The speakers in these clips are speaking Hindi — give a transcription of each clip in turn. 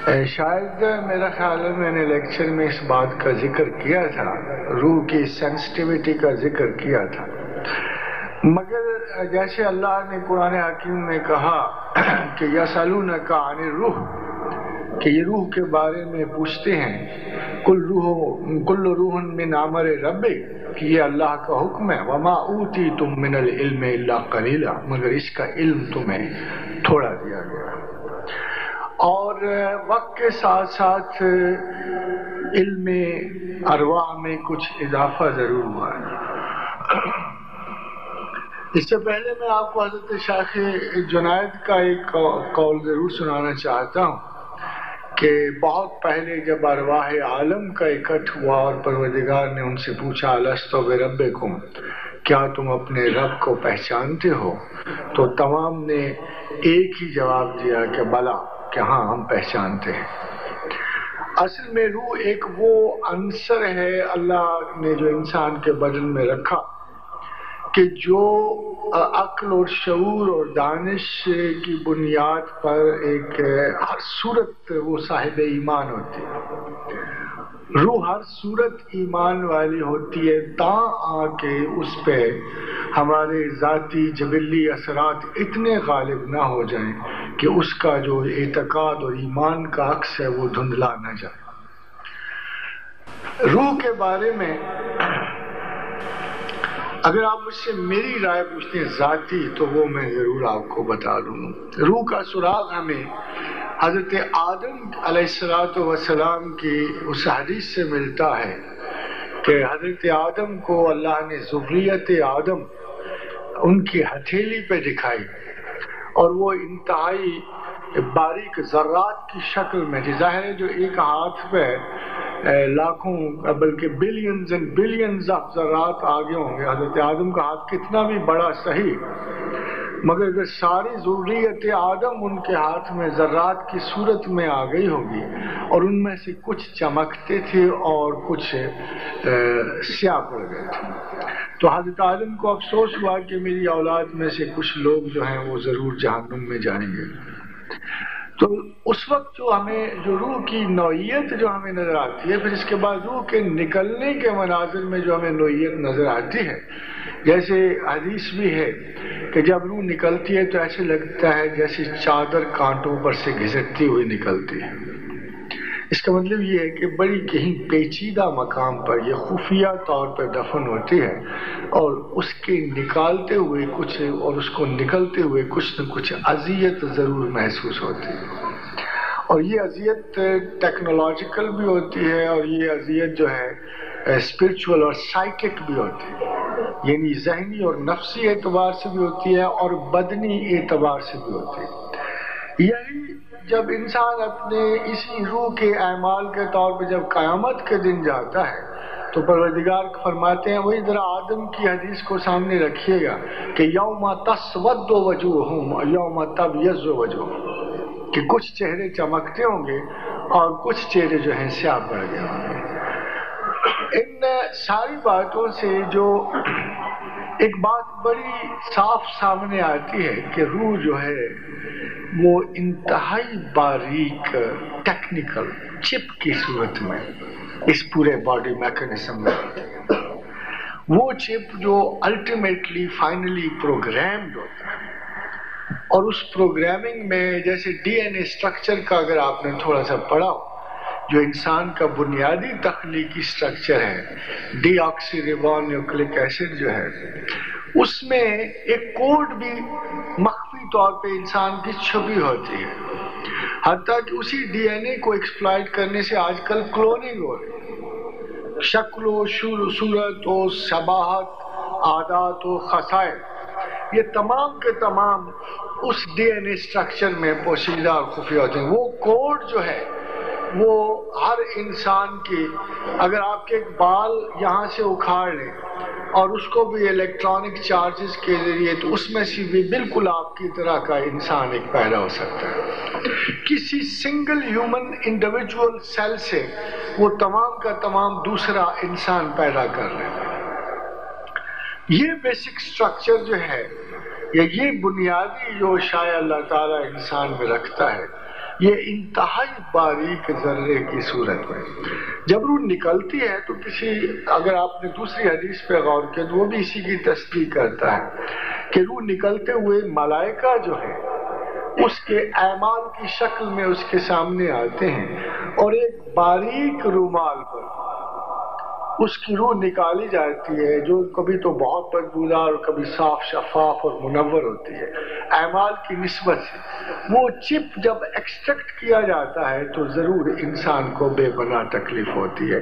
शायद मेरा ख्याल है मैंने लेक्चर में इस बात का ज़िक्र किया था, रूह की सेंसिटिविटी का ज़िक्र किया था। मगर जैसे अल्लाह ने कुरान हकीम में कहा कि न का आने रूह, कि ये रूह के बारे में पूछते हैं, कुल रूह कुल रूह में नामर रबे कि ये अल्लाह का हुक्म है, वमा ऊती तुम मिनल इल्म कलीला, मगर इसका इल्म तुम्हें थोड़ा दिया गया। और वक्त के साथ साथ इल्म अरवा में कुछ इजाफा ज़रूर हुआ है। इससे पहले मैं आपको हज़रत शाख जुनायद का एक कौल ज़रूर सुनाना चाहता हूँ कि बहुत पहले जब अरवाह आलम का इकट्ठ हुआ और परवदिगार ने उनसे पूछा, अलस्तो रब क्या तुम अपने रब को पहचानते हो? तो तमाम ने एक ही जवाब दिया कि, बला। कि हाँ हम पहचानते हैं। असल में रूह एक वो अंसर है अल्लाह ने जो इंसान के बदन में रखा कि जो अक्ल और शूर और दानिश की बुनियाद पर एक हर सूरत वो साहिब ईमान होती है। रूह हर सूरत ईमान वाली होती है ता आके उस पे हमारे ज़ाती जबिली असरात इतने गालिब ना हो जाएँ कि उसका जो एतकाद और ईमान का अक्स है, वो धुंधला ना जाए। रूह के बारे में अगर आप मुझसे मेरी राय पूछते हैं जाती तो वो मैं ज़रूर आपको बता दूँ। रूह का सुराग हमें हज़रत आदम वसलाम की उस हदीस से मिलता है कि हज़रत आदम को अल्लाह ने जुबरियत आदम उनकी हथेली पे दिखाई और वो इंतहाई बारीक जर्रात की शक्ल में थी ज़ाहिर है जो एक हाथ पे लाखों, बल्कि बिलियंस एंड बिलियंस ऑफ़ जरात आगे होंगे। हज़रत आदम का हाथ कितना भी बड़ा, सही मगर अगर सारी जरूरीत आदम उनके हाथ में, जर्रात की सूरत में आ गई होगी और उनमें से कुछ चमकते थे और कुछ स्या पड़ गए थे। तो हज़रत आदम को अफसोस हुआ कि मेरी औलाद में से कुछ लोग जो हैं वो ज़रूर जहनुम में जाएँगे। तो उस वक्त जो हमें जो रूह की नोयत जो हमें नज़र आती है, फिर इसके बाद रूह के निकलने के मनाजिर में जो हमें नोयत नज़र आती है, जैसे हदीस भी है कि जब रूह निकलती है तो ऐसे लगता है जैसे चादर कांटों पर से घिसटती हुई निकलती है। इसका मतलब ये है कि बड़ी कहीं पेचीदा मकाम पर यह खुफिया तौर पर दफन होती है और उसके निकालते हुए कुछ और उसको निकलते हुए कुछ न कुछ अजियत ज़रूर महसूस होती है। और ये अजियत टेक्नोलॉजिकल भी होती है और ये अजियत जो है स्पिरिचुअल और साइकिक भी होती है। यानी जहनी और नफसी एतबार से भी होती है और बदनी एतबार से भी होती है। यही जब इंसान अपने इसी रूह के अमाल के तौर पर जब क़यामत के दिन जाता है तो परवरदिगार फरमाते हैं, वही ज़रा आदम की हदीस को सामने रखिएगा कि यौमा तस्वद वज़ू हूँ यौम तब यज वज़ू कि कुछ चेहरे चमकते होंगे और कुछ चेहरे जो हैं स्या पड़ गए होंगे। इन सारी बातों से जो एक बात बड़ी साफ़ सामने आती है कि रूह जो है, वो इंतहाई बारीक टेक्निकल चिप की सूरत में, इस पूरे बॉडी मैकेनिज्म में वो चिप जो अल्टीमेटली फाइनली प्रोग्राम्ड होता है। और उस प्रोग्रामिंग में जैसे डीएनए स्ट्रक्चर का अगर आपने थोड़ा सा पढ़ा जो इंसान का बुनियादी तख्लीकी स्ट्रक्चर है डीऑक्सीरिबोन न्यूक्लिक एसिड जो है, उसमें एक कोड भी मख्फी तौर पे इंसान की छुपी होती है। हत्या कि उसी डीएनए को एक्सप्लाइट करने से आजकल क्लोनिंग हो रही शक्ल सूरत हो शबाहत आदात हो खसाय ये तमाम के तमाम उस डीएनए स्ट्रक्चर में पोशीदा और खुफिया होते हैं। वो कोड जो है वो हर इंसान की, अगर आपके एक बाल यहाँ से उखाड़ लें और उसको भी इलेक्ट्रॉनिक चार्जेस के ज़रिए तो उसमें से भी बिल्कुल आपकी तरह का इंसान एक पैदा हो सकता है। किसी सिंगल ह्यूमन इंडिविजुअल सेल से वो तमाम का तमाम दूसरा इंसान पैदा कर रहे हैं। ये बेसिक स्ट्रक्चर जो है, या, ये बुनियादी जो शायद अल्लाह ताला इंसान में रखता है ये इंतहाई बारीक जर्रे की सूरत में जब रूह निकलती है तो किसी, अगर आपने दूसरी हदीस पे गौर किया तो वो भी इसी की तस्दीक करता है कि रूह निकलते हुए मलाइका जो है, उसके ऐमान की शक्ल में उसके सामने आते हैं और एक बारीक रुमाल पर उसकी रूह निकाली जाती है, जो कभी तो बहुत बदबूदार और कभी साफ़ शफाफ और मुनवर होती है। अमाल की नस्बत से। वो चिप जब एक्सट्रैक्ट किया जाता है तो ज़रूर इंसान को बेबना तकलीफ़ होती है,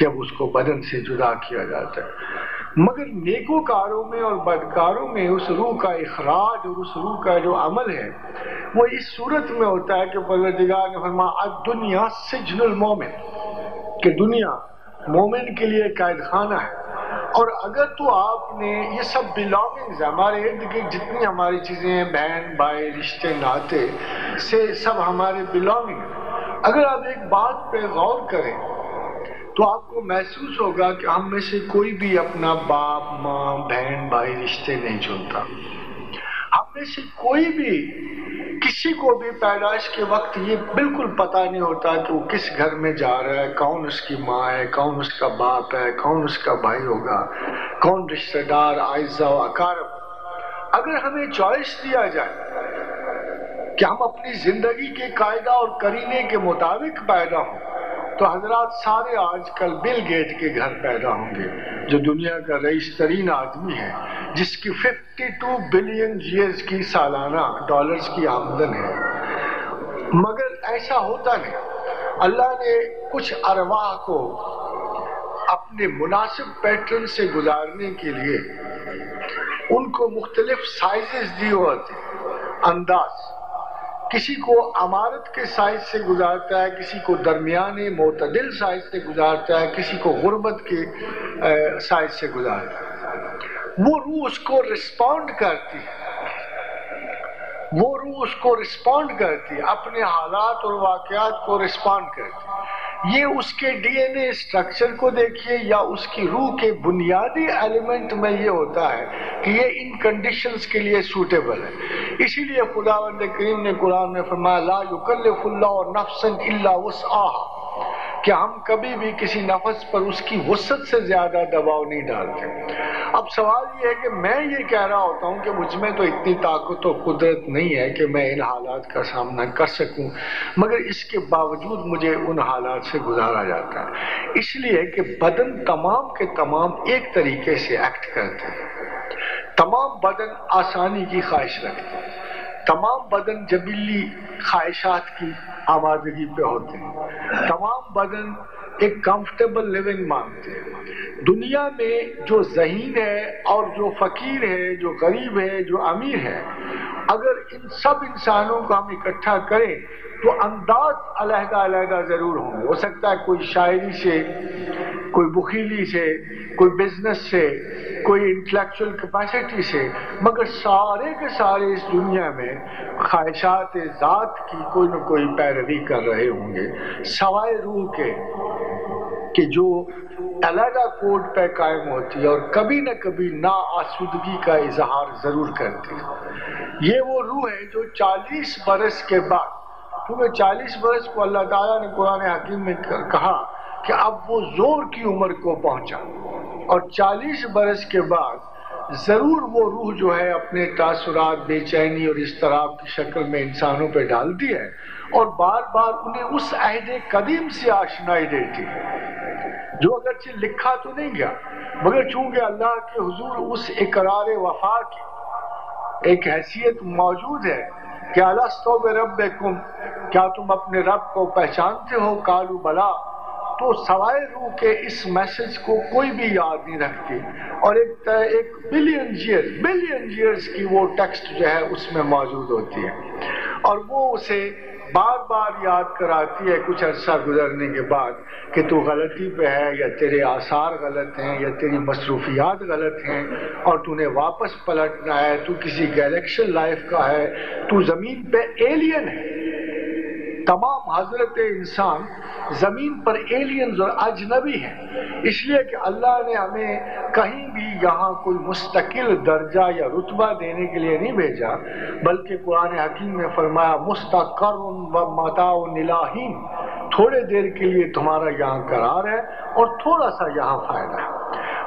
जब उसको बदन से जुदा किया जाता है। मगर नेकोकारों में और बदकारों में उस रूह का अखराज और उस रूह का जो अमल है, वो इस सूरत में होता है कि परवरदिगार ने दुनिया सिजनुल मोमिन, कि दुनिया मोमिन के लिए कैद खाना है। और अगर तो आपने ये सब बिलोंगिंग्स हमारे इर्द गिर्द जितनी हमारी चीज़ें हैं, बहन, भाई, रिश्ते, नाते, से सब हमारे बिलोंगिंग अगर आप एक बात पे गौर करें तो आपको महसूस होगा कि हम में से कोई भी अपना बाप, माँ, बहन, भाई, रिश्ते नहीं चुनता। हम में से कोई भी किसी को भी पैदाइश के वक्त ये बिल्कुल पता नहीं होता कि वो किस घर में जा रहा है, कौन उसकी माँ है, कौन उसका बाप है, कौन उसका भाई होगा, कौन रिश्तेदार आयजा अकार अगर हमें चॉइस दिया जाए कि हम अपनी ज़िंदगी के कायदा और करीने के मुताबिक पैदा हों तो हजरात सारे आजकल बिल गेट के घर पैदा होंगे, जो दुनिया का रईस तरीन आदमी है, जिसकी 52 बिलियन जीएस की सालाना डॉलर्स की आमदन है। मगर ऐसा होता नहीं। अल्लाह ने कुछ अरवाह को अपने मुनासिब पैटर्न से गुजारने के लिए उनको मुख्तलिफ़ साइजेस दिए होते। अंदाज। किसी को अमारत के साइज़ से गुजारता है, किसी को दरमियाने मतदिल साइज़ से गुजारता है, किसी को गुरबत के साइज़ से गुजारता है। वो रूह उसको रिस्पॉन्ड करती है। वो रूह उसको रिस्पॉन्ड करती है, अपने हालात और वाकयात को रिस्पॉन्ड करती है। ये उसके डीएनए स्ट्रक्चर को देखिए या उसकी रूह के बुनियादी एलिमेंट में ये होता है कि ये इन कंडीशंस के लिए सूटेबल है। इसीलिए खुदावंद करीम ने कुरान में फरमाया, ला युकल्लिफुल्लाह और नफसन इल्ला वसआहा। कि हम कभी भी किसी नफस पर उसकी वसत से ज़्यादा दबाव नहीं डालते। अब सवाल ये है कि मैं ये कह रहा होता हूँ कि मुझमें तो इतनी ताकत और कुदरत नहीं है कि मैं इन हालात का सामना कर सकूँ, मगर इसके बावजूद मुझे उन हालात से गुजारा जाता है। इसलिए कि बदन तमाम के तमाम एक तरीके से एक्ट करते हैं। तमाम बदन आसानी की ख्वाहिश रखते हैं। तमाम बदन जबीली ख्वाहिशात की आबादगी पे होते हैं। तमाम बदन एक कंफर्टेबल लिविंग मांगते हैं। दुनिया में जो जहीन है और जो फकीर है, जो गरीब है, जो अमीर है, अगर इन सब इंसानों को हम इकट्ठा करें तो अंदाज अलहदा अलहदा ज़रूर होंगे। हो सकता है कोई शायरी से, कोई बुखीली से कोई बिज़नेस से, कोई इंटेलेक्चुअल कैपेसिटी से, मगर सारे के सारे इस दुनिया में ख्वाहिशात ज़ात की कोई ना कोई पैरवी कर रहे होंगे। सवाए रूह के, कि जो अलहदा कोड पे कायम होती है और कभी न कभी ना आसुदगी का इजहार ज़रूर करती है। ये वो रूह है जो 40 बरस के बाद, क्योंकि 40 बरस को अल्लाह ताला ने कुरान हकीम में कहा कि अब वो ज़ोर की उम्र को पहुँचा। और 40 बरस के बाद ज़रूर वो रूह जो है अपने तासुरात, बेचैनी और इस तरह की शक्ल में इंसानों पे डालती है और बार बार उन्हें उस अहद कदीम से आशनाई देती है। जो अगर अगरचे लिखा तो नहीं गया, मगर चूँकि अल्लाह के हुजूर उस इकरार वफा की एक हैसियत मौजूद है क्या अलस्तो रब क्या तुम अपने रब को पहचानते हो? कालू बला। तो सवाए रूह के इस मैसेज को कोई भी याद नहीं रखती। और एक एक बिलियन ईयर बिलियन ईयर्स की वो टेक्स्ट जो है, उसमें मौजूद होती है। और वो उसे बार बार याद कराती है कुछ अर्सा गुजरने के बाद कि तू गलती पे है, या तेरे आसार गलत हैं, या तेरी मसरूफियात गलत हैं, और तूने वापस पलटना है, तू किसी गैलेक्शन लाइफ का है, तू ज़मीन पे एलियन है। तमाम हज़रत इंसान ज़मीन पर एलियंस और अजनबी हैं। इसलिए कि अल्लाह ने हमें कहीं भी यहाँ कोई मुस्तकिल दर्जा या रुतबा देने के लिए नहीं भेजा, बल्कि कुरान हकीम में फरमाया मुस्तकर व मता निलाहीन थोड़े देर के लिए तुम्हारा यहाँ करार है और थोड़ा सा यहाँ फ़ायदा है।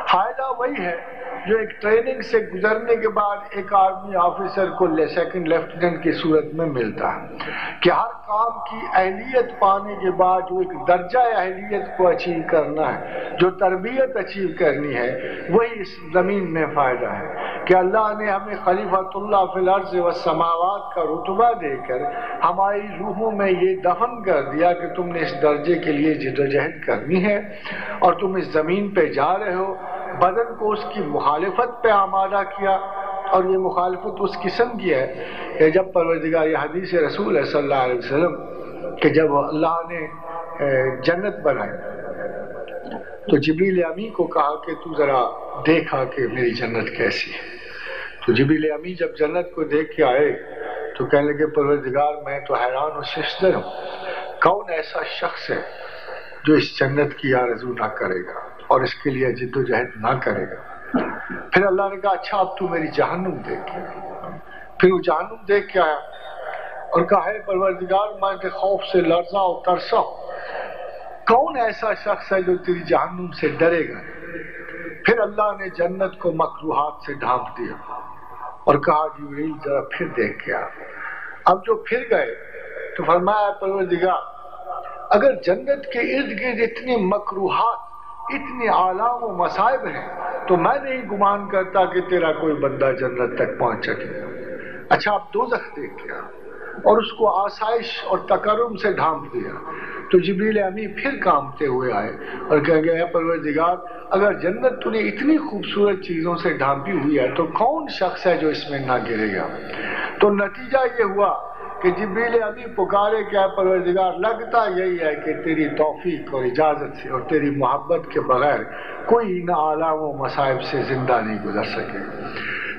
फ़ायदा वही है जो एक ट्रेनिंग से गुजरने के बाद एक आर्मी ऑफिसर को ले सेकंड लेफ्टिनेंट की सूरत में मिलता है कि हर काम की अहलियत पाने के बाद जो एक दर्जा अहलियत को अचीव करना है, जो तरबियत अचीव करनी है, वही इस ज़मीन में फ़ायदा है कि अल्लाह ने हमें खलीफतुल्ला फिलर्ज व समावत का रुतबा देकर हमारी रूहों में ये दफन कर दिया कि तुमने इस दर्जे के लिए जिदोजहद करनी है और तुम इस ज़मीन पर जा रहे हो बदन को उसकी मुखालफत पे आमादा किया और ये मुखालफत उस किस्म की है कि जब परवरदिगार हदीस रसूल है सल्लल्लाहु अलैहि वसल्लम, कि जब अल्लाह ने जन्नत बनाई तो जबील अमी को कहा कि तू ज़रा देखा कि मेरी जन्नत कैसी है। तो जबील अमी जब जन्नत को देख के आए तो कहने लगे, परवरदिगार, मैं तो हैरान और शिशर हूँ। कौन ऐसा शख्स है जो इस जन्नत की आरज़ू ना करेगा? और इसके लिए जिद्दोजहद ना करेगा। फिर अल्लाह ने कहा अच्छा अब तू मेरी जहनुम देख फिर वो जहनुम देख के आया और कहा, है परवरदिगार, मैं के खौफ से लड़सा और तरसा कौन ऐसा शख्स है जो तेरी जहनुम से डरेगा? फिर अल्लाह ने जन्नत को मकरूहत से ढांप दिया और कहा, जी जरा फिर देख के आ। अब जो फिर गए तो फरमाया, परवरदिगार, अगर जन्नत के इर्द गिर्द इतनी मकरूहात इतने आलाम व मसाइब हैं। तो मैं नहीं गुमान करता कि तेरा कोई बंदा जन्नत तक पहुँच सके। अच्छा आप दो देख गया और उसको आसाइश और तकरम से ढांप दिया। तो जबरील अमी फिर कामते हुए आए और कह गए परवरदिगार, अगर जन्नत तूने इतनी खूबसूरत चीज़ों से ढांपी हुई है तो कौन शख्स है जो इसमें ना गिरेगा? तो नतीजा ये हुआ कि जिब्रील अभी पुकारे क्या परवरदिगार, लगता यही है कि तेरी तौफीक और इजाज़त से और तेरी मोहब्बत के बगैर कोई इन आलाम मसाइब से ज़िंदा नहीं गुजर सके।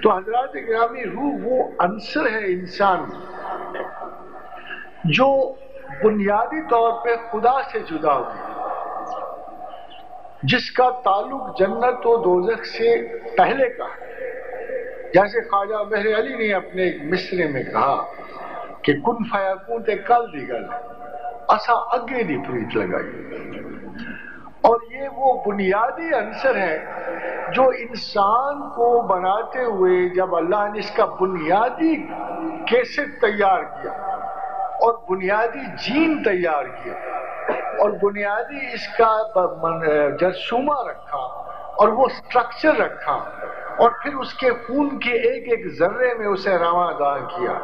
तो हज़रत ग्रामी रूह वो अंसर है इंसान जो बुनियादी तौर पे खुदा से जुदा हुई जिसका ताल्लुक जन्नत व दोजख से पहले का है। जैसे ख्वाजा बहर अली ने अपने एक मिसरे में कहा कि कुन फयाकून ते कल दी गल असा अगे दी प्रीत लगाई। और ये वो बुनियादी अंसर है जो इंसान को बनाते हुए जब अल्लाह ने इसका बुनियादी कैसे तैयार किया और बुनियादी जीन तैयार किया और बुनियादी इसका जरसूमा रखा और वो स्ट्रक्चर रखा और फिर उसके खून के एक एक जर्रे में उसे रवादार किया।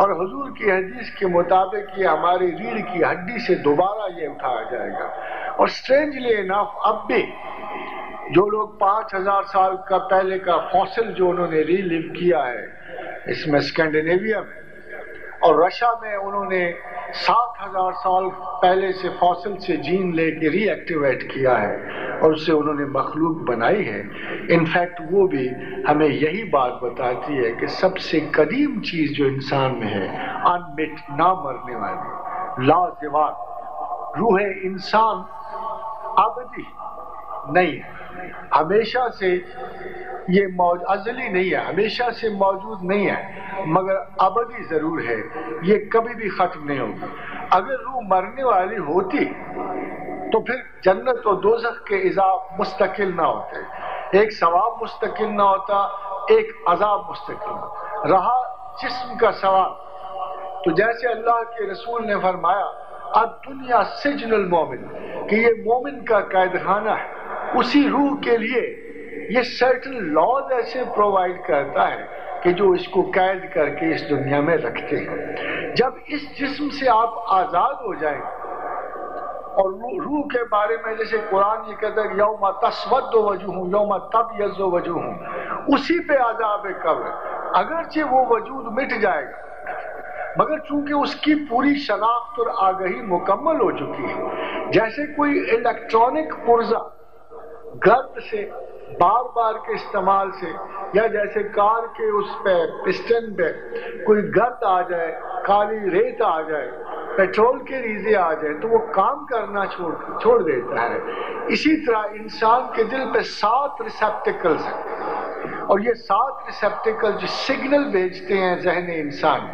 और हजूर की हदीस के मुताबिक ये हमारी रीढ़ की हड्डी से दोबारा ये उठाया जाएगा। और स्ट्रेंजली इनफ अब भी जो लोग पाँच हज़ार साल का पहले का फॉसिल जो उन्होंने रीलिव किया है, इसमें स्कैंडिनेविया में और रशिया में उन्होंने सात हज़ार साल पहले से फॉसिल से जीन लेके रीएक्टिवेट किया है। और उससे उन्होंने मखलूक बनाई है। इनफैक्ट वो भी हमें यही बात बताती है कि सबसे कदीम चीज़ जो इंसान में है अनमिट ना मरने वाली, लाजवाब, रूह इंसान अबदी नहीं हमेशा से ये मौज अजली नहीं है, हमेशा से मौजूद नहीं है, मगर अबदी ज़रूर है, ये कभी भी खत्म नहीं होगी। अगर रूह मरने वाली होती तो फिर जन्नत और दोजख के इजाब मुस्तकिल ना होते। एक सवाब मुस्तकिल ना होता, एक अजाब मुस्तकिल रहा जिस्म का सवाल तो जैसे अल्लाह के रसूल ने फरमाया अब दुनिया सिजनल मोमिन कि ये मोमिन का कैद खाना है। उसी रूह के लिए ये सर्टन लॉज ऐसे प्रोवाइड करता है कि जो इसको कैद करके इस दुनिया में रखते हैं। जब इस जिस्म से आप आज़ाद हो जाए, और रूह के बारे में जैसे कुरान ये कहता है यौमा तस्वद वजूह, यौमा तब यजो वजूह, उसी पे आजाब कब्र। अगरचे वो वजूद मिट जाएगा, मगर चूँकि उसकी पूरी शनाख्त और आगही मुकम्मल हो चुकी है, जैसे कोई इलेक्ट्रॉनिक पुर्जा गर्द से बार बार के इस्तेमाल से, या जैसे कार के उस पे पिस्टन पे कोई गर्द आ जाए काली रेत आ जाए, पेट्रोल के रीजे आ जाए तो वो काम करना छोड़ छोड़ देता है। इसी तरह इंसान के दिल पे सात रिसेप्टिकल्स हैं। और ये सात रिसेप्टिकल जो सिग्नल भेजते हैं जहन इंसान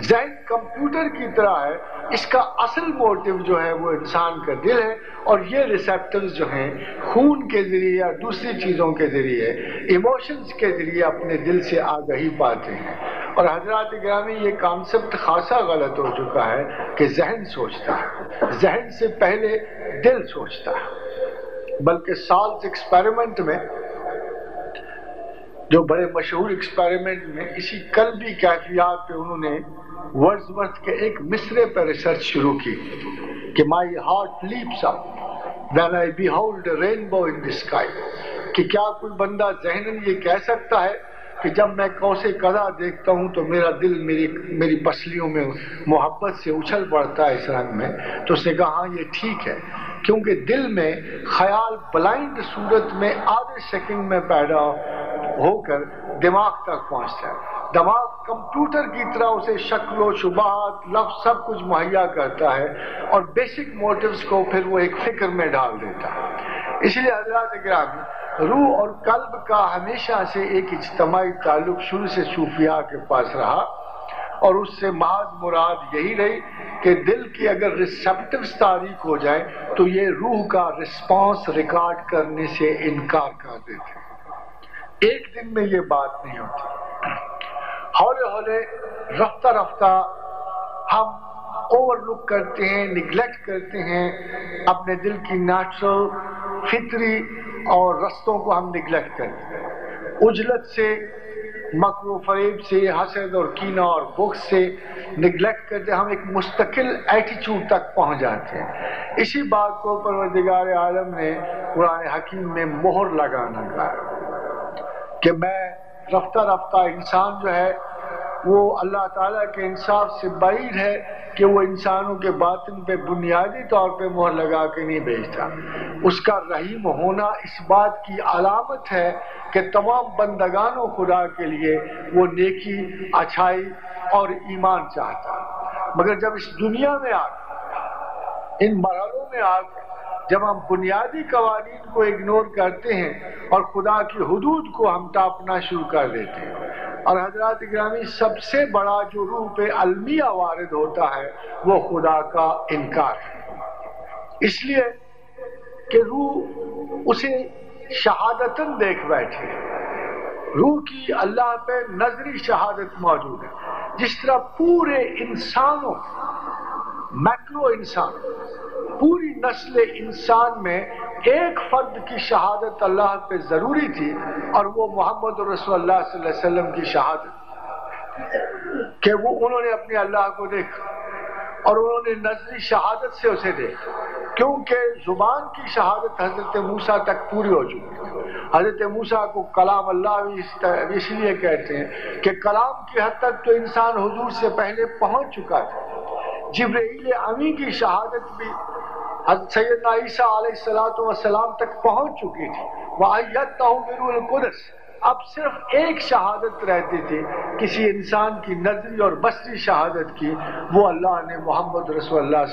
जहन कंप्यूटर की तरह है, इसका असल मोटिव जो है वो इंसान का दिल है, और ये रिसेप्टर्स जो हैं, खून के ज़रिए या दूसरी चीज़ों के ज़रिए इमोशंस के ज़रिए अपने दिल से आगही पाते हैं। और हज़रत ग्रामी, ये कॉन्सेप्ट खासा गलत हो चुका है कि जहन सोचता है। जहन से पहले दिल सोचता है। बल्कि साल्स एक्सपेरिमेंट में, जो बड़े मशहूर एक्सपेरिमेंट में, इसी कल्बी कैफियात पे उन्होंने वर्ड्सवर्थ के एक मिसरे पर रिसर्च शुरू की कि my heart leaps up when I behold rainbow in the sky कि क्या कोई बंदा जहनन ये कह सकता है कि जब मैं कौसे कदा देखता हूँ तो मेरा दिल मेरी मेरी पसलियों में मोहब्बत से उछल पड़ता है इस रंग में। तो उसने कहा हाँ ये ठीक है, क्योंकि दिल में ख्याल ब्लाइंड सूरत में आधे सेकंड में पैदा होकर दिमाग तक पहुँचता है। दिमाग कंप्यूटर की तरह उसे शक्ल शुबात लफ्ज सब कुछ मुहैया करता है और बेसिक मोटिव्स को फिर वो एक फ़िक्र में डाल देता है। इसलिए हज़रत ग्रामी रूह और कल्ब का हमेशा से एक इज्तमाही ताल्लुक शुरू से सूफिया के पास रहा और उससे महज मुराद यही रही कि दिल की अगर रिसेप्टिव तारीख हो जाए तो ये रूह का रिस्पांस रिकॉर्ड करने से इनकार कर देते एक दिन में ये बात नहीं होती। हौले हौले रफ्ता रफ्ता हम ओवरलुक करते हैं निगलेक्ट करते हैं, अपने दिल की नेचुरल फितरी और रस्तों को हम निगलेक्ट करते हैं। उजलत से, मकरो फरेब से, हसद और कीना और बुख से निगलेक्ट करते, हम एक मुस्तकिल एटीट्यूड तक पहुँच जाते हैं। इसी बात को परवरदिगार आलम ने कुरान हकीम में मोहर लगाना कहा कि मैं रफ्ता रफ्ता इंसान जो है वो अल्लाह ताला के इंसाफ से बाहर है कि वो इंसानों के बातिन पे बुनियादी तौर पे मोहर लगा के नहीं भेजता। उसका रहीम होना इस बात की अलामत है कि तमाम बंदगानों खुदा के लिए वो नेकी, अच्छाई और ईमान चाहता। मगर जब इस दुनिया में आ इन मरलों में आ जब हम बुनियादी कवानीन को इग्नोर करते हैं और खुदा की हदूद को हम टापना शुरू कर देते हैं। और हज़रत ग्रामी सबसे बड़ा जो रूप अलमिया वारद होता है, वो खुदा का इनकार है। इसलिए कि रूह उसे शहादतन देख बैठे। रूह की अल्लाह पे नजरी शहादत मौजूद है। जिस तरह पूरे इंसानों, मैक्रो इंसान नस्ल इंसान में एक फर्द की शहादत अल्लाह पे ज़रूरी थी और वो मोहम्मद रसोल्ला की शहादत। कि वो उन्होंने अपने अल्लाह को देखा और उन्होंने नजरी शहादत से उसे देखा। क्योंकि ज़ुबान की शहादत हज़रत मूसा तक पूरी हो चुकी हज़रत मूसा को कलाम अल्लाह इसलिए कहते हैं कि कलाम की हद तक तो इंसान हजूर से पहले पहुँच चुका था। जिब्राइल अमी की शहादत भी सैदना सलाम तक पहुँच चुकी थी। वायतुल्कुदस अब सिर्फ़ एक शहादत रहती थी, किसी इंसान की नजरी और बसरी शहादत की। वो अल्लाह ने मोहम्मद रसोल्ला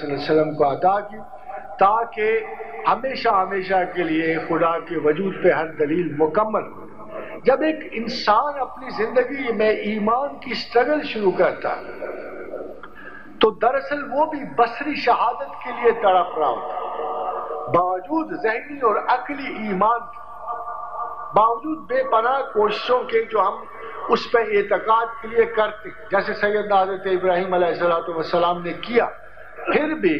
को अदा की, ताकि हमेशा हमेशा के लिए खुदा के वजूद पे हर दलील मुकम्मल हो। जब एक इंसान अपनी ज़िंदगी में ईमान की स्ट्रगल शुरू करता है तो दरअसल वो भी बसरी शहादत के लिए तड़प रहा होता। बावजूद जहनी और अकली ईमान, बावजूद बेपनाह कोशिशों के जो हम उस पर एतकाद के लिए करते, जैसे सैयद हज़रत इब्राहिम सलाम ने किया, फिर भी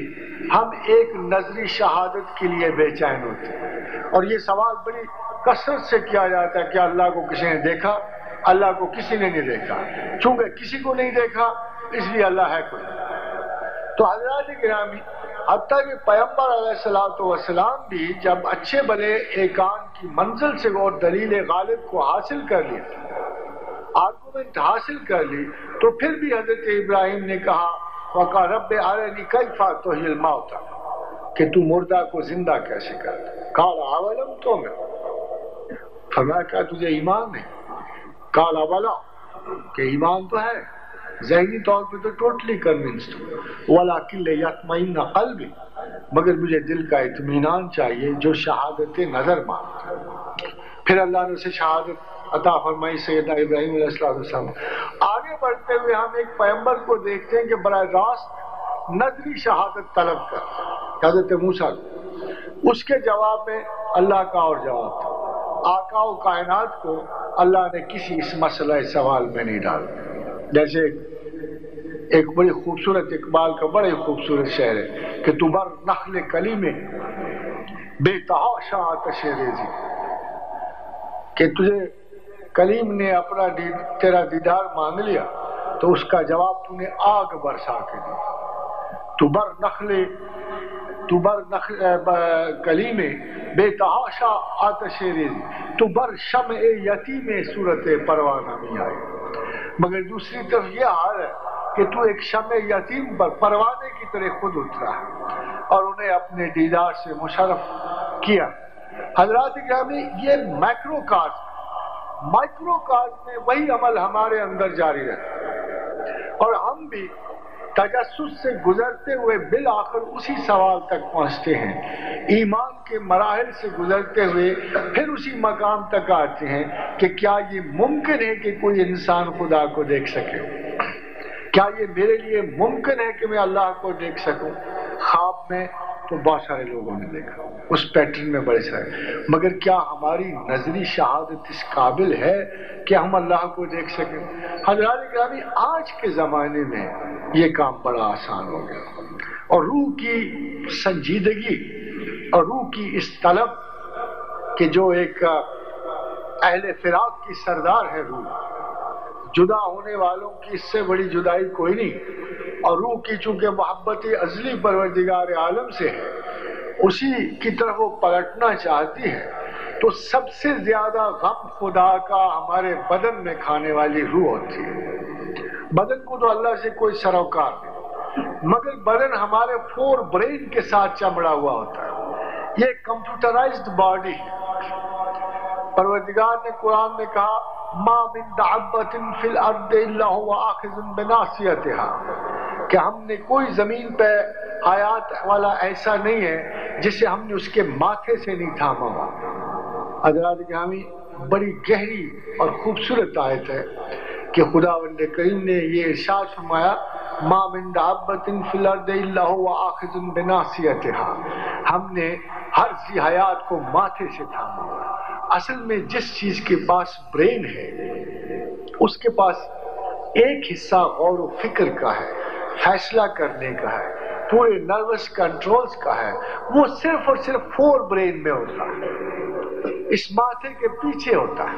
हम एक नजरी शहादत के लिए बेचैन होते। और ये सवाल बड़ी कसरत से किया जाता है कि अल्लाह को किसी ने देखा, अल्लाह को किसी ने नहीं देखा। चूँकि किसी को नहीं देखा, इसलिए अल्लाह है कोई। तो हज़रत गिरामी हती कि पैम्बर सलाम भी जब अच्छे भले एकान की मंजिल से और दलील गालिब को हासिल कर लिया आर्गूमेंट हासिल कर ली तो फिर भी हज़रत इब्राहिम ने कहा, वका रब आरनी कई फा तो होता कि तू मुर्दा को ज़िंदा कैसे कर काल आवलम तो मैं फरमाया, क्या तुझे ईमान है? काल अवला के ईमान तो है। जहनी तौर पे तो टोटली कन्विंस्ड वाला यतमईन कल भी मगर मुझे दिल का इतमान चाहिए जो शहादत नज़र माँगता फिर अल्लाह ने उसे शहादत अता फरमाई सैदा इब्राहिम आगे बढ़ते हुए हम एक पैम्बर को देखते हैं कि बड़ा रास्त नजरी शहादत तलब कर हज़रत मूसा, उसके जवाब में अल्लाह का और जवाब था। आका कायनात को अल्लाह ने किसी इस मसला सवाल में नहीं डाला। जैसे एक बड़ी खूबसूरत इकबाल का बड़ा खूबसूरत शहर है कि तुबर नखल कली में बेतहाशा तशेरेजी कि तुझे कलीम ने अपना दी, तेरा दीदार मांग लिया तो उसका जवाब तूने आग बरसा के दिया तुबर नखले तुबर नख कली में बेतहाशा आतशेरेजी तुबर शम ए यती में सूरत परवाना में आए। मगर दूसरी तरफ़ यह हाल है कि तू एक शम यतीम पर परवाने की तरह खुद उतरा और उन्हें अपने दीदार से मुशरफ किया। हजरात ग्रामी ये माइक्रो कास्ट माइक्रो में वही अमल हमारे अंदर जारी रहता और हम भी तजस्स से गुजरते हुए बिल आखिर उसी सवाल तक पहुँचते हैं। ईमान के मराहल से गुजरते हुए फिर उसी मकाम तक आते हैं कि क्या ये मुमकिन है कि कोई इंसान खुदा को देख सके? क्या ये मेरे लिए मुमकिन है कि मैं अल्लाह को देख सकूँ? ख्वाब में तो बहुत सारे लोगों ने देखा। उस पैटर्न में बड़े सारे। मगर क्या हमारी नजरी शहादत इस काबिल है कि हम अल्लाह को देख सकें? हजरात ग्रामी आज के ज़माने में ये काम बड़ा आसान हो गया। और रूह की संजीदगी और रूह की इस तलब के जो एक अहल फिराक की सरदार है रूह, जुदा होने वालों की इससे बड़ी जुदाई कोई नहीं। और रूह की चूँकि मोहब्बत अजली परवरदिगार आलम से है, उसी की तरफ़ वो पलटना चाहती है तो सबसे ज़्यादा गम खुदा का हमारे बदन में खाने वाली रूह होती है। बदन को तो अल्लाह से कोई सरोकार नहीं मगर बदन हमारे फोर ब्रेन के साथ चमड़ा हुआ होता है। ये कंप्यूटराइज्ड बॉडी है। परवरदिगार ने कुरान में कहा कि हमने कोई ज़मीन पे हयात वाला ऐसा नहीं है जिसे हमने उसके माथे से नहीं थामा हजरात ग्रामी बड़ी गहरी और खूबसूरत आयत है कि खुदा वंद करीम ने ये इर्शाद फरमाया हमने हर सी हयात को माथे से थामा असल में जिस चीज़ के पास ब्रेन है, उसके पास एक हिस्सा गौर व फ़िक्र का है। फैसला करने का है, पूरे नर्वस कंट्रोल्स का है, वो सिर्फ़ और सिर्फ़ फोर ब्रेन में होता है। इस माथे के पीछे होता है।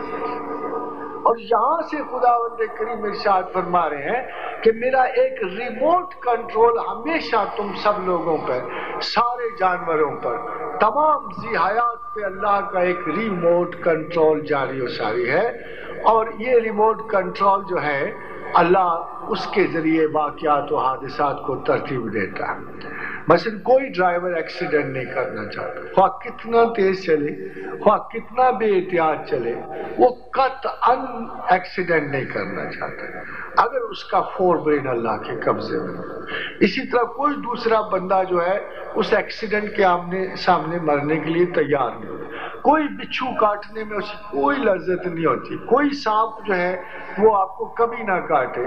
और यहाँ से खुदावंद करीम इरशाद फरमा रहे हैं कि मेरा एक रिमोट कंट्रोल हमेशा तुम सब लोगों पर, सारे जानवरों पर, तमाम जी हयात पे अल्लाह का एक रिमोट कंट्रोल जारी और सारी है। और ये रिमोट कंट्रोल जो है अल्लाह उसके ज़रिए वाकयात और हादसात को तरतीब देता है। मसल कोई ड्राइवर एक्सीडेंट नहीं करना चाहता। ख्वा कितना तेज चले ख्वा कितना बेहतियात चले, वो कत अन एक्सीडेंट नहीं करना चाहता। अगर उसका फोर ब्रेन अल्लाह के कब्जे में इसी तरह कोई दूसरा बंदा जो है, उस एक्सीडेंट के आमने सामने मरने के लिए तैयार नहीं कोई बिच्छू काटने में उसकी कोई लज्जत नहीं होती। कोई सांप जो है, वो आपको कभी ना काटे।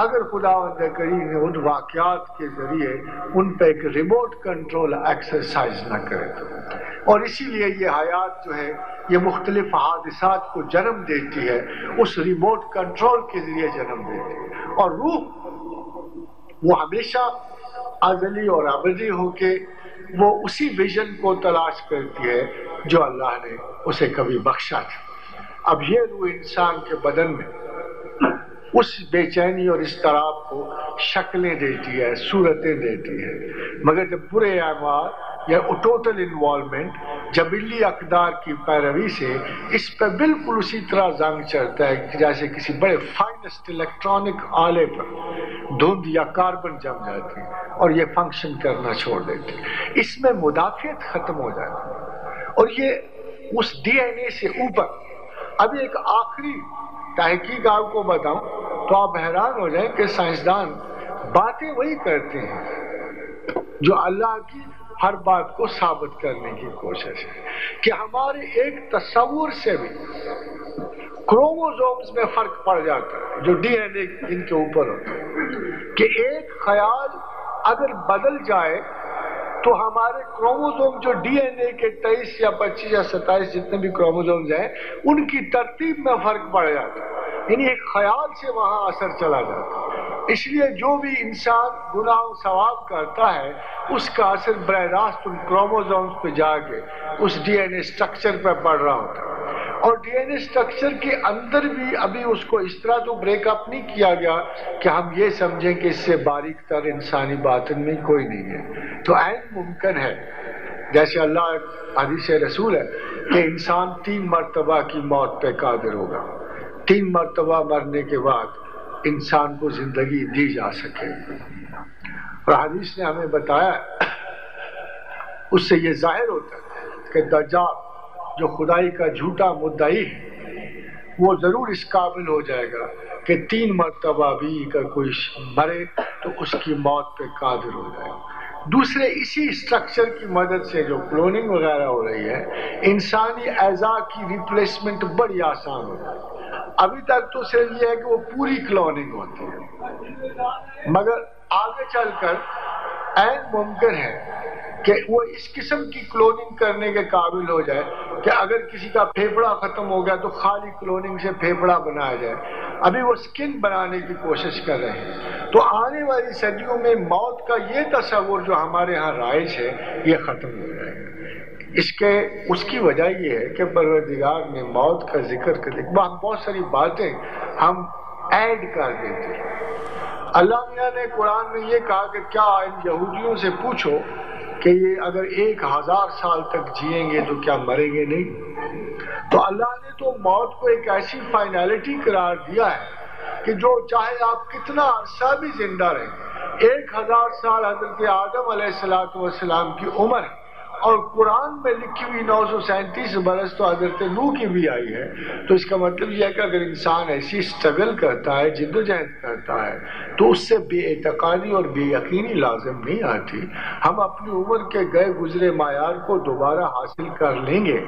अगर खुदा करी ने उन वाकयात के ज़रिए उन पर एक रिमोट कंट्रोल एक्सरसाइज ना करे तो। और इसीलिए ये हयात जो है, ये मुख्तलिफ़ हादसात को जन्म देती है। उस रिमोट कंट्रोल के ज़रिए जन्म देती है। और रूह, वो हमेशा अजली और अबदी होके वो उसी विजन को तलाश करती है जो अल्लाह ने उसे कभी बख्शा था। अब ये रूह इंसान के बदन में उस बेचैनी और इस तराब को शक्लें देती है, सूरतें देती है। मगर जब पूरे अमार या टोटल इन्वॉल्वमेंट जबिली अकदार की पैरवी से इस पर बिल्कुल उसी तरह जंग चढ़ता है कि जैसे किसी बड़े फाइनेस्ट इलेक्ट्रॉनिक आले पर धुंध या कार्बन जम जाती है। और ये फ़ंक्शन करना छोड़ देते इसमें मुदाफियत खत्म हो जाती और ये उस डीएनए से ऊपर, अभी एक आखिरी तहकीक आपको बताऊँ तो आप हैरान हो जाए कि साइंसदान बातें वही करते हैं जो अल्लाह की हर बात को साबित करने की कोशिश है। कि हमारे एक तस्वूर से भी क्रोमोजोम्स में फ़र्क पड़ जाता है, जो डीएनए इनके ऊपर होता है। कि एक ख्याल अगर बदल जाए तो हमारे क्रोमोजोम जो डीएनए के तेईस या पच्चीस या सत्ताईस जितने भी क्रोमोजोम्स हैं, उनकी तरतीब में फ़र्क पड़ जाता है। यानी एक ख्याल से वहाँ असर चला जाता है। इसलिए जो भी इंसान गुनाह सवाब करता है, उसका असर बरह रास्त उन क्रोमोजोम्स पे जाके उस डीएनए स्ट्रक्चर पर पड़ रहा होता है। और डीएनए स्ट्रक्चर के अंदर भी अभी उसको इस तरह तो ब्रेकअप नहीं किया गया कि हम ये समझें कि इससे बारीक तर इंसानी बातन में कोई नहीं है। तो ऐन मुमकिन है। जैसे अल्लाह हदीस रसूल है कि इंसान तीन मरतबा की मौत पे कादिर होगा। तीन मरतबा मरने के बाद इंसान को ज़िंदगी दी जा सके। और हदीस ने हमें बताया, उससे ये ज़ाहिर होता है कि दज्जाल जो खुदाई का झूठा मुद्दाई है, वो ज़रूर इस काबिल हो जाएगा कि तीन मरतबा भी अगर कोई मरे तो उसकी मौत पे कादिर हो जाएगा। दूसरे इसी स्ट्रक्चर की मदद से जो क्लोनिंग वगैरह हो रही है, इंसानी एजा की रिप्लेसमेंट बड़ी आसान हो है। अभी तक तो सिर्फ़ ये है कि वो पूरी क्लोनिंग होती है। मगर आगे चलकर ऐन मुमकिन है कि वो इस किस्म की क्लोनिंग करने के काबिल हो जाए कि अगर किसी का फेफड़ा खत्म हो गया तो खाली क्लोनिंग से फेफड़ा बनाया जाए। अभी वो स्किन बनाने की कोशिश कर रहे हैं। तो आने वाली सदियों में मौत का ये तस्वुर जो हमारे यहाँ राइज है, ये खत्म हो जाएगा। इसके, उसकी वजह ये है कि परवरदिगार ने मौत का ज़िक्र कर दिया। बहुत सारी बातें हम ऐड कर देते हैं। अल्लाह मियाँ ने कुरान में ये कहा कि क्या इन यहूदियों से पूछो कि ये अगर एक हज़ार साल तक जिएँगे तो क्या मरेंगे नहीं? तो अल्लाह ने तो मौत को एक ऐसी फाइनलिटी करार दिया है कि जो चाहे आप कितना अरसा भी ज़िंदा रहे, एक हज़ार साल हज़रत आदम सलाम की उम्र है। और कुरान में लिखी हुई नौ सौ सैंतीस बरस तो हज़रत नू की भी आई है तो इसका मतलब यह है कि अगर इंसान ऐसी स्ट्रगल करता है, जिद्दोजहद करता है तो उससे बेतकानी और बेयकीनी लाजम नहीं आती। हम अपनी उम्र के गए गुजरे मायार को दोबारा हासिल कर लेंगे,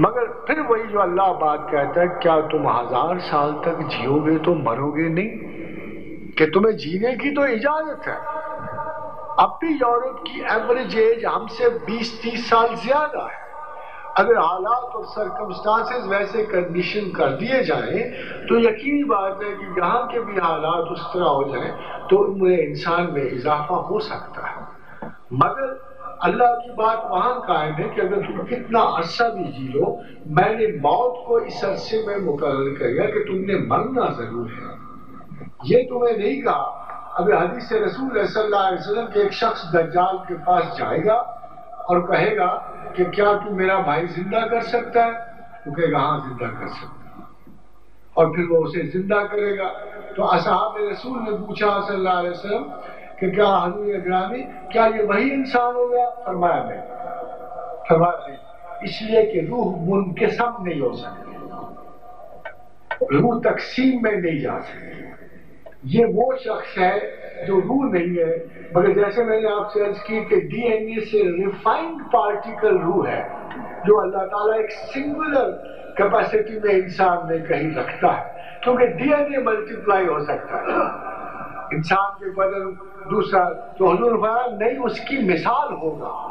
मगर फिर वही जो अल्लाह बात कहता है, क्या तुम हज़ार साल तक जियोगे तो मरोगे नहीं? कि तुम्हें जीने की तो इजाज़त है। अब भी यूरोप की एवरेज एज हमसे 20-30 साल ज़्यादा है। अगर हालात और सरकमस्टांसेस वैसे कंडीशन कर दिए जाएँ तो यकीनी बात है कि यहाँ के भी हालात उस तरह हो जाएँ तो उनमें इंसान में इजाफा हो सकता है। मगर अल्लाह की बात वहाँ कायम है कि अगर तुम कितना अरसा भी जी लो, मैंने मौत को इस अरसे में मुकर कर कि तुमने मरना ज़रूर है। ये तुम्हें नहीं कहा अभी हदीस रसूल वसल्लम के एक शख्स दज्जाल के पास जाएगा और कहेगा कि क्या तू मेरा भाई ज़िंदा कर सकता है? तो कहेगा हाँ ज़िंदा कर सकता है। और फिर वो उसे ज़िंदा करेगा। तो असहाब रसूल ने पूछा सल्लल्लाहु अलैहि वसल्लम कि क्या हजूर ग्रामी क्या ये वही इंसान होगा फरमाया, नहीं। फरमाया, नहीं। इसलिए कि रूह मुनकसम नहीं हो सकती। रूह तकसीम में नहीं जा सकती। ये वो शख्स है जो रूह नहीं है, मगर जैसे मैंने आपसे अर्ज़ की कि डीएनए से रिफाइंड पार्टिकल रूह है, जो अल्लाह ताला एक सिंगुलर कैपेसिटी में इंसान में कहीं रखता है। क्योंकि डीएनए मल्टीप्लाई हो सकता है। इंसान के बदल दूसरा तो हजूर नहीं, उसकी मिसाल होगा।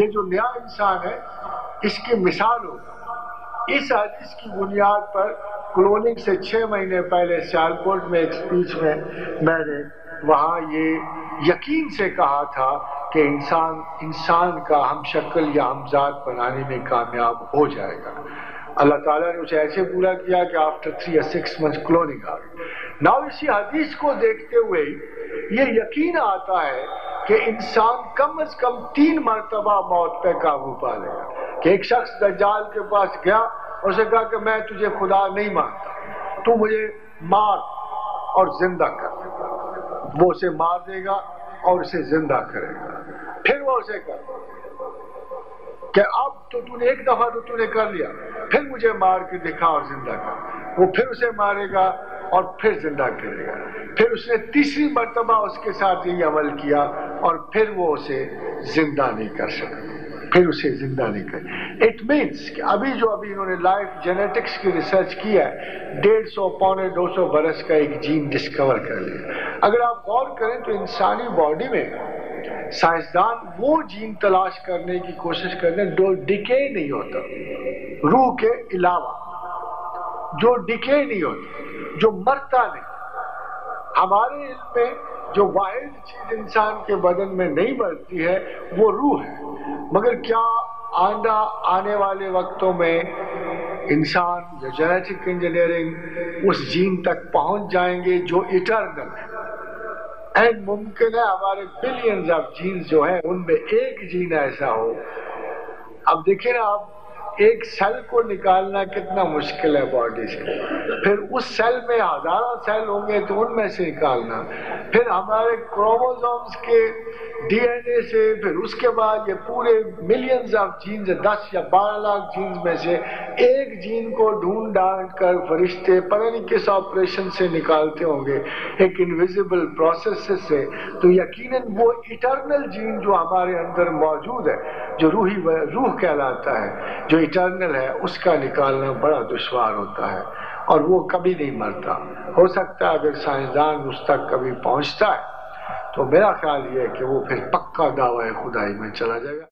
ये जो नया इंसान है, इसकी मिसाल होगा। इस हदीस की बुनियाद पर क्लोनिंग से छह महीने पहले सियालकोट में एक स्पीच में मैंने वहाँ ये यकीन से कहा था कि इंसान इंसान का हम शक्ल या हमजाद बनाने में कामयाब हो जाएगा। अल्लाह ताला ने उसे ऐसे पूरा किया कि आफ्टर थ्री या सिक्स मंथ क्लोनिंग आ गई। नाउ इसी हदीस को देखते हुए ये यकीन आता है कि इंसान कम अज कम तीन मरतबा मौत पे काबू पा लेगा। कि एक शख्स दज्जाल के पास गया और उसे कहा कि मैं तुझे खुदा नहीं मानता। तू मुझे मार और ज़िंदा कर वो उसे मार देगा और उसे ज़िंदा करेगा। फिर वो उसे कर कि अब तो तूने एक दफ़ा तो तूने कर लिया। फिर मुझे मार के दिखा और ज़िंदा कर। वो फिर उसे मारेगा और फिर ज़िंदा करेगा फिर उसने तीसरी मरतबा उसके साथ यही अमल किया और फिर वो उसे ज़िंदा नहीं कर सका। फिर उसे ज़िंदा नहीं कर। इट मीन्स कि अभी जो अभी इन्होंने लाइफ जेनेटिक्स की रिसर्च की है, डेढ़ सौ, पौने दो सौ बरस का एक जीन डिस्कवर कर लिया। अगर आप गौर करें तो इंसानी बॉडी में साइंसदान वो जीन तलाश करने की कोशिश करते हैं डिके नहीं होता। रूह के अलावा। जो डिके नहीं होता, जो मरता नहीं। हमारे इल्म में जो वाहिद चीज़ इंसान के बदन में नहीं मरती है, वो रूह है। मगर क्या आंदा आने वाले वक्तों में इंसान या जेनेटिक इंजीनियरिंग उस जीन तक पहुँच जाएँगे जो इटर्नल है? एंड मुमकिन है हमारे बिलियंस ऑफ़ जीन्स जो है, उनमें एक जीन ऐसा हो। अब देखिए ना, आप एक सेल को निकालना कितना मुश्किल है बॉडी से। फिर उस सेल में हज़ारों सेल होंगे तो उनमें से निकालना। फिर हमारे क्रोमोसोम्स के डीएनए से, फिर उसके बाद ये पूरे मिलियंस ऑफ़ जीन्स दस या बारह लाख जीन्स में से एक जीन को ढूंढ ढांड कर फरिश्ते पता नहीं किस ऑपरेशन से निकालते होंगे। एक इनविजिबल प्रोसेस से। तो यकीनन वो इटर्नल जीन जो हमारे अंदर मौजूद है, जो रूही, रूह कहलाता है, जो इटर्नल है, उसका निकालना बड़ा दुश्वार होता है और वो कभी नहीं मरता। हो सकता है अगर साइंसदान उस तक कभी पहुँचता है तो मेरा ख्याल ये है कि वो फिर पक्का दावा खुदाई में चला जाएगा।